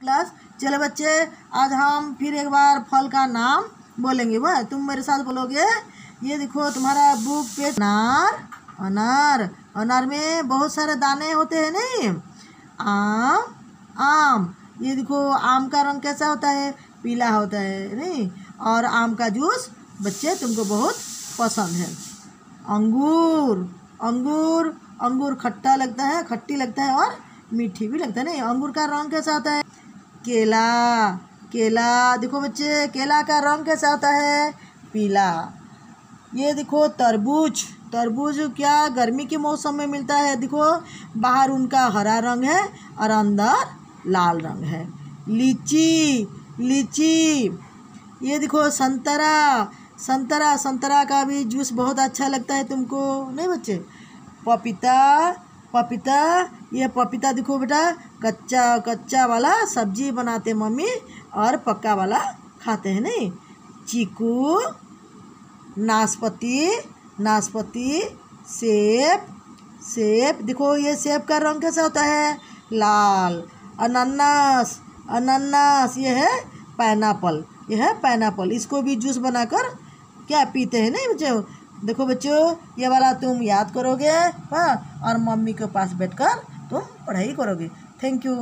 Class चलो बच्चे, आज हम फिर एक बार फल का नाम बोलेंगे। वह, तुम मेरे साथ बोलोगे, ये देखो तुम्हारा बुक पे अनार अनार। अनार में बहुत सारे दाने होते हैं, नहीं? आम आम। ये देखो, आम का रंग कैसा होता है? पीला होता है, नहीं? और आम का जूस, बच्चे, तुमको बहुत पसंद है। अंगूर अंगूर अंगूर खट्टा लगता है, खट्टी लगता है और मीठी भी लगता है, नहीं? अंगूर का रंग कैसा होता है? केला केला, देखो बच्चे, केला का रंग कैसा होता है? पीला। ये देखो तरबूज तरबूज क्या गर्मी के मौसम में मिलता है? देखो, बाहर उनका हरा रंग है और अंदर लाल रंग है। लीची लीची। ये देखो संतरा संतरा संतरा का भी जूस बहुत अच्छा लगता है तुमको, नहीं बच्चे? पपीता पपीता, ये पपीता देखो बेटा, कच्चा कच्चा वाला सब्ज़ी बनाते मम्मी और पक्का वाला खाते हैं, नहीं? चीकू, नाशपाती नाशपाती, सेब सेब, देखो ये सेब का रंग कैसा होता है? लाल, अनानास अनानास, ये है पाइनएप्पल, ये है पाइनएप्पल, इसको भी जूस बनाकर क्या पीते हैं, नहीं बच्चों? देखो बच्चों, ये वाला तुम याद करोगे हाँ और मम्मी के पास बैठकर तुम पढ़ाई करोगे। Thank you